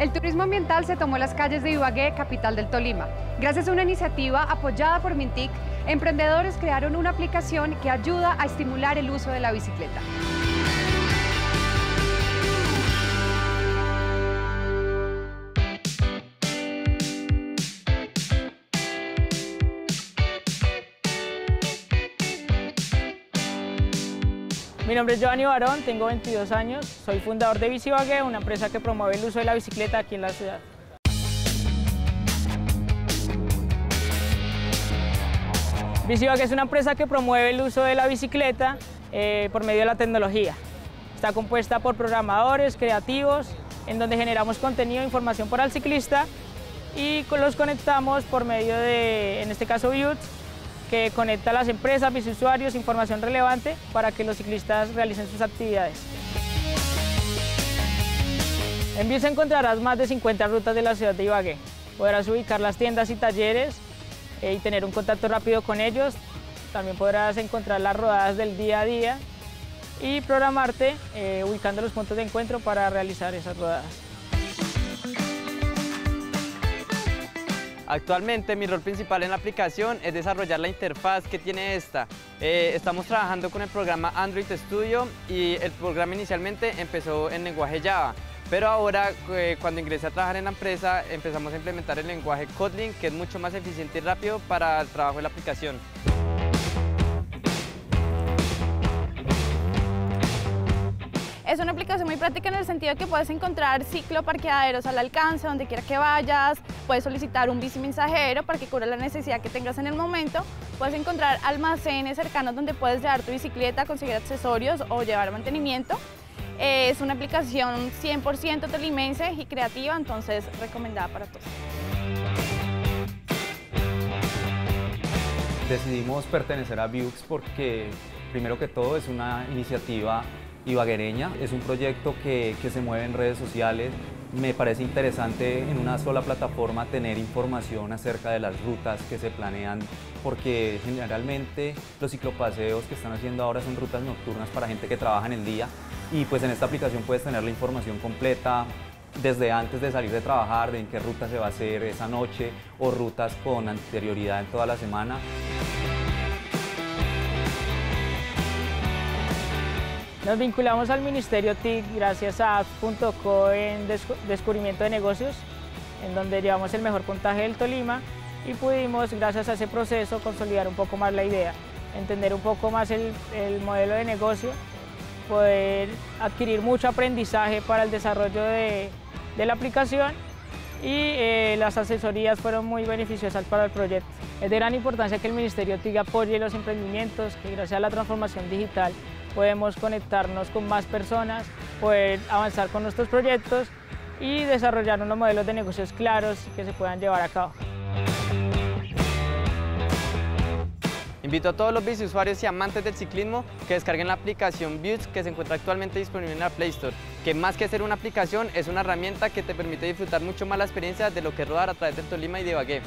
El turismo ambiental se tomó las calles de Ibagué, capital del Tolima. Gracias a una iniciativa apoyada por Mintic, emprendedores crearon una aplicación que ayuda a estimular el uso de la bicicleta. Mi nombre es Giovanni Barón, tengo 22 años, soy fundador de Bicibague, una empresa que promueve el uso de la bicicleta aquí en la ciudad. Bicibague es una empresa que promueve el uso de la bicicleta eh, por medio de la tecnología. Está compuesta por programadores, creativos, en donde generamos contenido e información para el ciclista y los conectamos por medio de, en este caso, Views, que conecta a las empresas, mis usuarios, información relevante para que los ciclistas realicen sus actividades. En Views encontrarás más de 50 rutas de la ciudad de Ibagué. Podrás ubicar las tiendas y talleres eh, y tener un contacto rápido con ellos. También podrás encontrar las rodadas del día a día y programarte eh, ubicando los puntos de encuentro para realizar esas rodadas. Actualmente mi rol principal en la aplicación es desarrollar la interfaz que tiene esta. Eh, estamos trabajando con el programa Android Studio y el programa inicialmente empezó en lenguaje Java, pero ahora eh, cuando ingresé a trabajar en la empresa empezamos a implementar el lenguaje Kotlin que es mucho más eficiente y rápido para el trabajo de la aplicación. Es una aplicación muy práctica en el sentido que puedes encontrar cicloparqueaderos al alcance, donde quiera que vayas, puedes solicitar un bici mensajero para que cubra la necesidad que tengas en el momento, puedes encontrar almacenes cercanos donde puedes llevar tu bicicleta, conseguir accesorios o llevar mantenimiento. Es una aplicación 100% tolimense y creativa, entonces recomendada para todos. Decidimos pertenecer a Viux porque primero que todo es una iniciativa ibaguereña. Es un proyecto que, que, se mueve en redes sociales. Me parece interesante en una sola plataforma tener información acerca de las rutas que se planean porque generalmente los ciclopaseos que están haciendo ahora son rutas nocturnas para gente que trabaja en el día y pues en esta aplicación puedes tener la información completa desde antes de salir de trabajar, de en qué ruta se va a hacer esa noche o rutas con anterioridad en toda la semana. Nos vinculamos al Ministerio TIC gracias a Apps.co en descubrimiento de negocios, en donde llevamos el mejor puntaje del Tolima y pudimos, gracias a ese proceso, consolidar un poco más la idea, entender un poco más el, el modelo de negocio, poder adquirir mucho aprendizaje para el desarrollo de, de la aplicación y eh, las asesorías fueron muy beneficiosas para el proyecto. Es de gran importancia que el Ministerio TIC apoye los emprendimientos, que gracias a la transformación digital podemos conectarnos con más personas, poder avanzar con nuestros proyectos y desarrollar unos modelos de negocios claros que se puedan llevar a cabo. Invito a todos los biciusuarios y amantes del ciclismo que descarguen la aplicación Views que se encuentra actualmente disponible en la Play Store, que más que ser una aplicación es una herramienta que te permite disfrutar mucho más la experiencia de lo que es rodar a través del Tolima y de Ibagué.